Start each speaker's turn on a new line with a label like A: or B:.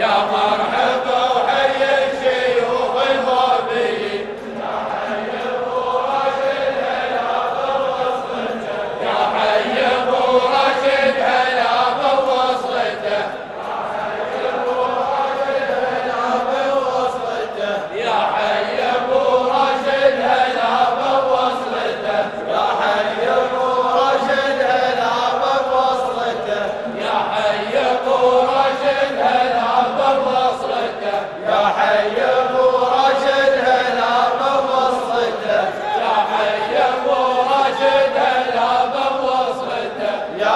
A: Yama.